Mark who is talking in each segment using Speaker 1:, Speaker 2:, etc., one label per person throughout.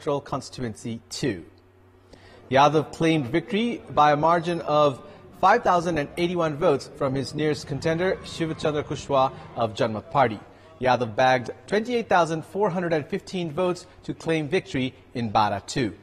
Speaker 1: Electoral Constituency 2. Yadav claimed victory by a margin of 5,081 votes from his nearest contender, Shivachandra Kushwaha of Janamat Party. Yadav bagged 28,415 votes to claim victory in Bara 2.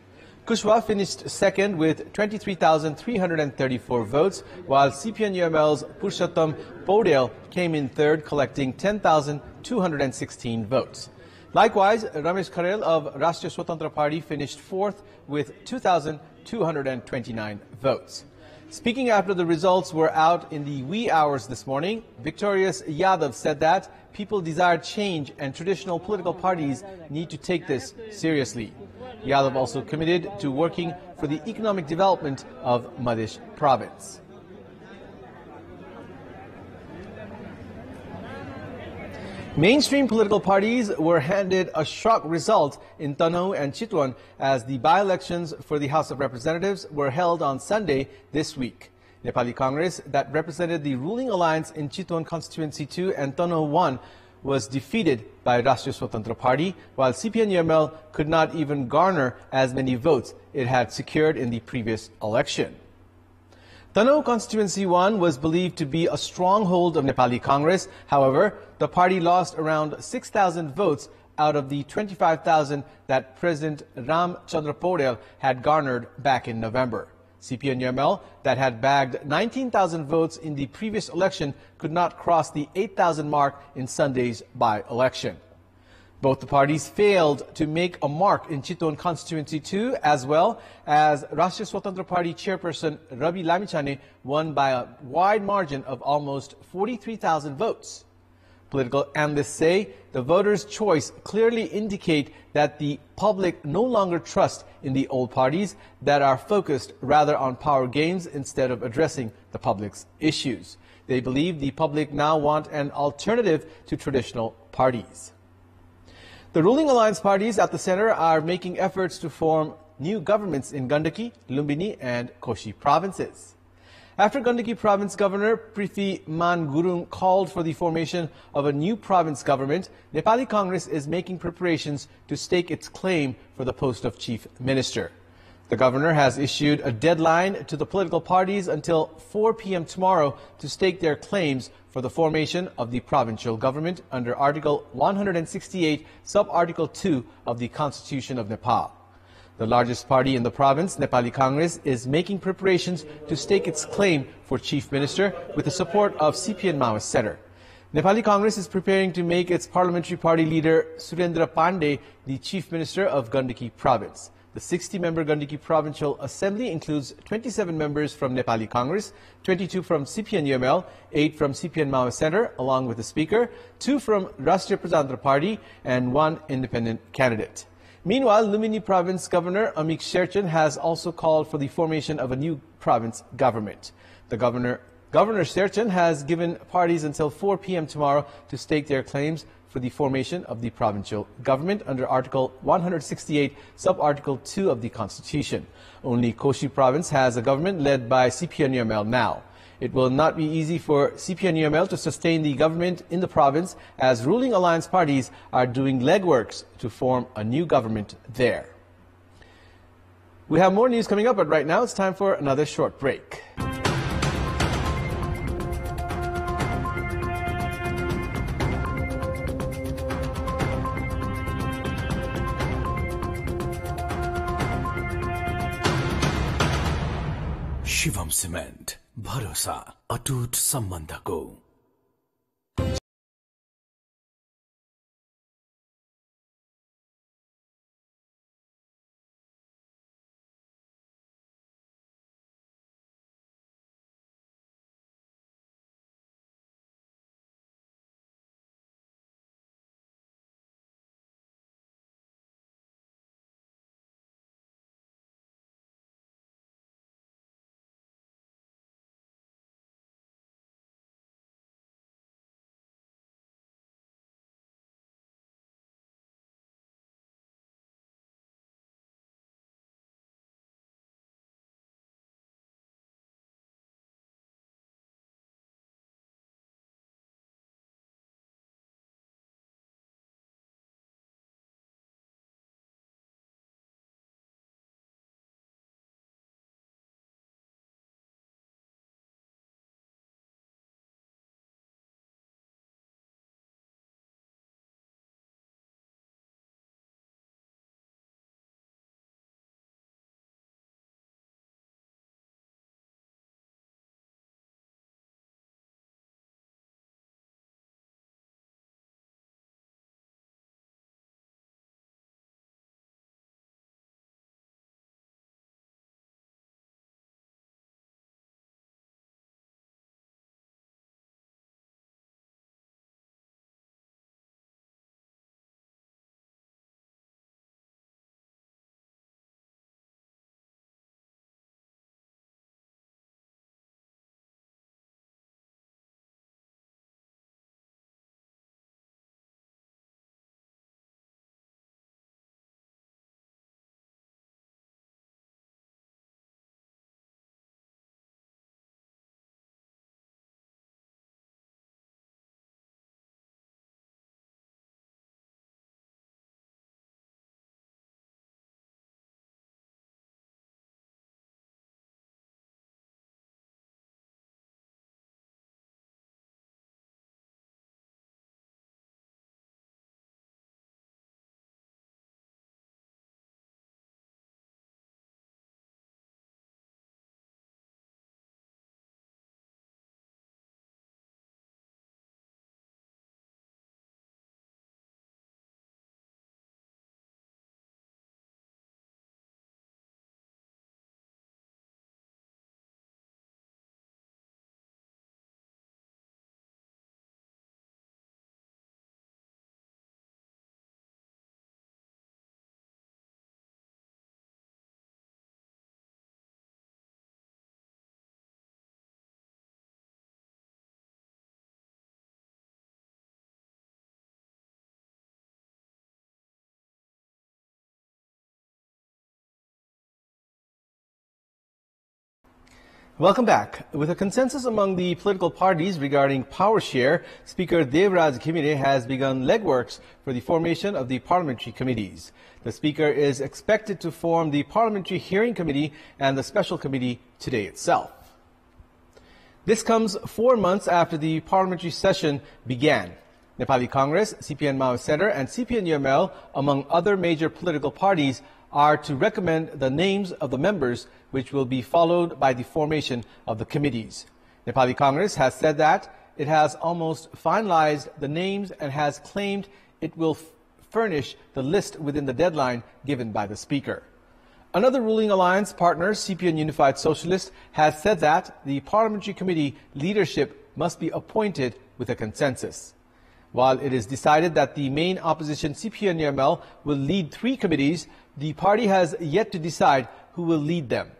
Speaker 1: Kushwaha finished second with 23,334 votes, while CPN UML's Purushottam Paudel came in third, collecting 10,216 votes. Likewise, Ramesh Kharel of Rashtriya Swatantra Party finished fourth with 2,229 votes. Speaking after the results were out in the wee hours this morning, victorious Yadav said that people desire change and traditional political parties need to take this seriously. Yadav also committed to working for the economic development of Madhya province. Mainstream political parties were handed a shock result in Tanahun and Chitwan as the by-elections for the House of Representatives were held on Sunday this week. Nepali Congress, that represented the ruling alliance in Chitwan Constituency 2 and Tanahun 1, was defeated by Rashtriya Swatantra Party, while CPN-UML could not even garner as many votes it had secured in the previous election. Tanahun Constituency 1 was believed to be a stronghold of Nepali Congress. However, the party lost around 6,000 votes out of the 25,000 that President Ram Chandra Paudel had garnered back in November. CPN-UML, that had bagged 19,000 votes in the previous election, could not cross the 8,000 mark in Sunday's by-election. Both the parties failed to make a mark in Chitwan Constituency 2 as well as Rashtriya Swatantra Party chairperson Ravi Lamichhane won by a wide margin of almost 43,000 votes. Political analysts say the voters' choice clearly indicate that the public no longer trust in the old parties that are focused rather on power gains instead of addressing the public's issues. They believe the public now want an alternative to traditional parties. The ruling alliance parties at the center are making efforts to form new governments in Gandaki, Lumbini, and Koshi provinces. After Gandaki province governor Prithvi Man Gurung called for the formation of a new province government, Nepali Congress is making preparations to stake its claim for the post of chief minister. The governor has issued a deadline to the political parties until 4 p.m. tomorrow to stake their claims for the formation of the provincial government under Article 168, Sub-Article 2 of the Constitution of Nepal. The largest party in the province, Nepali Congress, is making preparations to stake its claim for chief minister with the support of CPN Maoist Center. Nepali Congress is preparing to make its parliamentary party leader Surendra Pandey the chief minister of Gandaki province. The 60-member Gandaki Provincial Assembly includes 27 members from Nepali Congress, 22 from CPN-UML, 8 from CPN Maoist Center, along with the Speaker, 2 from Rashtriya Prajatantra Party, and 1 independent candidate. Meanwhile, Lumbini Province Governor Amik Sherchan has also called for the formation of a new province government. The governor Governor Sherchan has given parties until 4 p.m. tomorrow to stake their claims for the formation of the provincial government under Article 168, Sub-Article 2 of the Constitution. Only Koshi province has a government led by CPN-UML now. It will not be easy for CPN-UML to sustain the government in the province as ruling alliance parties are doing legworks to form a new government there. We have more news coming up, but right now it's time for another short break.
Speaker 2: Cement भरोसा अटुट सम्बन्धको।
Speaker 1: Welcome back. With a consensus among the political parties regarding power share, Speaker Devraj Ghimire has begun legworks for the formation of the parliamentary committees. The Speaker is expected to form the Parliamentary Hearing Committee and the Special Committee today itself. This comes four months after the parliamentary session began. Nepali Congress, CPN Mao Center, and CPN UML, among other major political parties, are to recommend the names of the members, which will be followed by the formation of the committees. Nepali Congress has said that it has almost finalized the names and has claimed it will furnish the list within the deadline given by the Speaker. Another ruling alliance partner, CPN Unified Socialist, has said that the parliamentary committee leadership must be appointed with a consensus. While it is decided that the main opposition CPN-UML will lead three committees, the party has yet to decide who will lead them.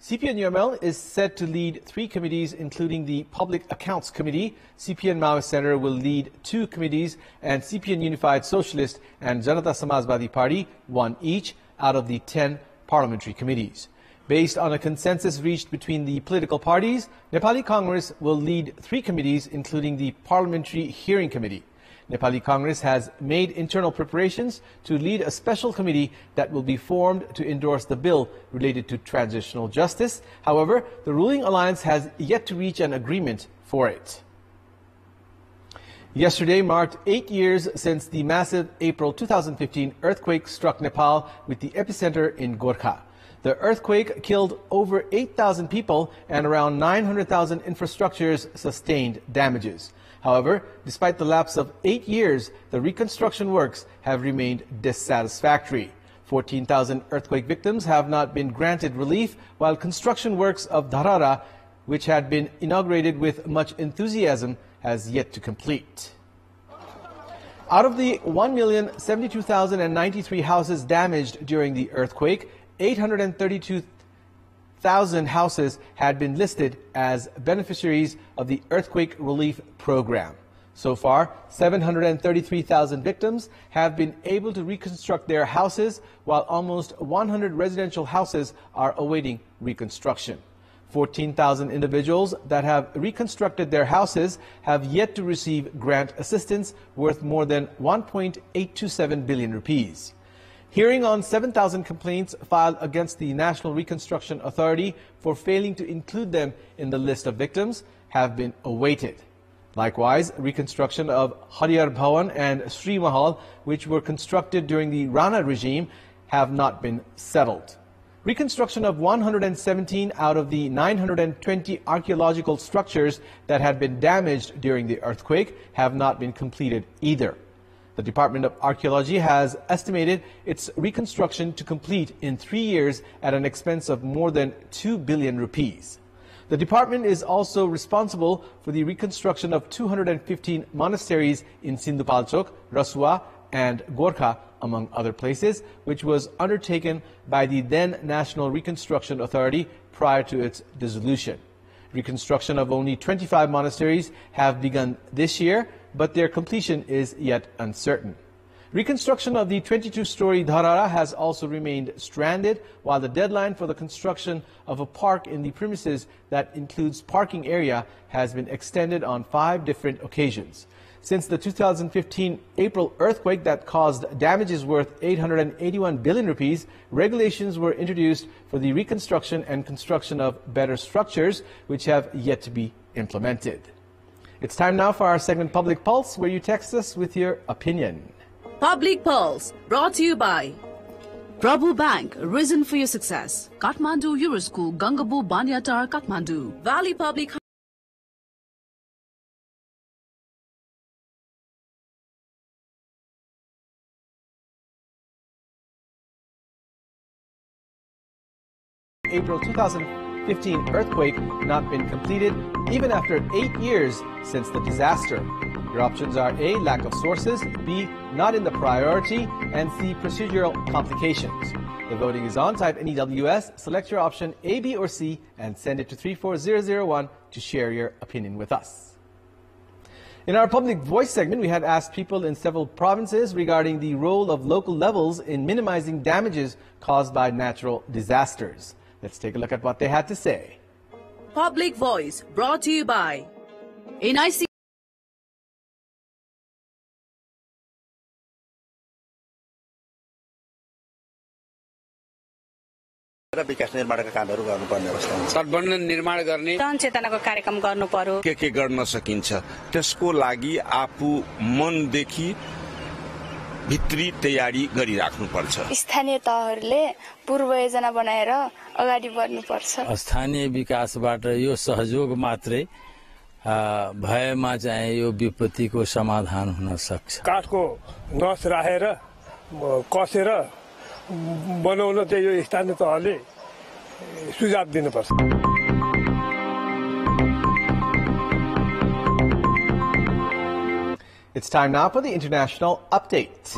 Speaker 1: CPN-UML is set to lead three committees, including the Public Accounts Committee. CPN Maoist Center will lead two committees, and CPN Unified Socialist and Janata Samajwadi Party, one each, out of the 10 parliamentary committees. Based on a consensus reached between the political parties, Nepali Congress will lead three committees, including the Parliamentary Hearing Committee. Nepali Congress has made internal preparations to lead a special committee that will be formed to endorse the bill related to transitional justice. However, the ruling alliance has yet to reach an agreement for it. Yesterday marked eight years since the massive April 2015 earthquake struck Nepal with the epicenter in Gorkha. The earthquake killed over 8,000 people and around 900,000 infrastructures sustained damages. However, despite the lapse of eight years, the reconstruction works have remained dissatisfactory. 14,000 earthquake victims have not been granted relief, while construction works of Dharara, which had been inaugurated with much enthusiasm, has yet to complete. Out of the 1,072,093 houses damaged during the earthquake, 832,000 houses had been listed as beneficiaries of the earthquake relief program. So far, 733,000 victims have been able to reconstruct their houses, while almost 100 residential houses are awaiting reconstruction. 14,000 individuals that have reconstructed their houses have yet to receive grant assistance worth more than 1.827 billion rupees. Hearing on 7,000 complaints filed against the National Reconstruction Authority for failing to include them in the list of victims have been awaited. Likewise, reconstruction of Harihar Bhawan and Sri Mahal, which were constructed during the Rana regime, have not been settled. Reconstruction of 117 out of the 920 archaeological structures that had been damaged during the earthquake have not been completed either. The Department of Archaeology has estimated its reconstruction to complete in three years at an expense of more than 2 billion rupees. The department is also responsible for the reconstruction of 215 monasteries in Sindhupalchok, Rasuwa, and Gorkha, among other places, which was undertaken by the then National Reconstruction Authority prior to its dissolution. Reconstruction of only 25 monasteries have begun this year, but their completion is yet uncertain. Reconstruction of the 22-story Dharara has also remained stranded, while the deadline for the construction of a park in the premises that includes parking area has been extended on five different occasions. Since the 2015 April earthquake that caused damages worth 881 billion rupees, regulations were introduced for the reconstruction and construction of better structures, which have yet to be implemented. It's time now for our segment Public Pulse, where you text us with your opinion.
Speaker 3: Public Pulse, brought to you by Prabhu Bank, risen for your success. Kathmandu Euroschool, Gangabu Banyatar, Kathmandu. Valley Public
Speaker 1: April 2015 earthquake not been completed even after eight years since the disaster. Your options are A, lack of sources, B, not in the priority, and C, procedural complications. The voting is on. Type NEWS, select your option A, B, or C, and send it to 34001 to share your opinion with us. In our public voice segment, we had asked people in several provinces regarding the role of local levels in minimizing damages caused by natural disasters. Let's take a look at what they had to say.
Speaker 3: Public Voice brought to you by NIC.
Speaker 4: र विकास निर्माणका कामहरू गर्नुपर्ने अवस्था हुन्छ
Speaker 5: तटबन्ध निर्माण गर्ने
Speaker 6: जन चेतनाको कार्यक्रम गर्नु पर्यो
Speaker 7: के के गर्न सकिन्छ त्यसको लागि आफू मनदेखि भित्री तयारी गरिराख्नुपर्छ।
Speaker 8: स्थानीय तहहरूले पूर्व योजना बनाएर अगाडि बढ्नुपर्छ।
Speaker 9: स्थानीय विकासबाट यो सहयोग मात्रै भएमा चाहिँ यो विपत्तिको समाधान हुन सक्छ।
Speaker 10: काठको नस राखेर कसेर बनाउन चाहिँ यो स्थानीय तहले सुझाव दिनुपर्छ।
Speaker 1: It's time now for the international update.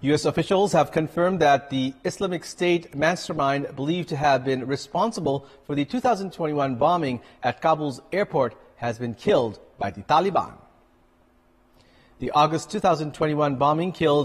Speaker 1: U.S. officials have confirmed that the Islamic State mastermind believed to have been responsible for the 2021 bombing at Kabul's airport has been killed by the Taliban. The August 2021 bombing killed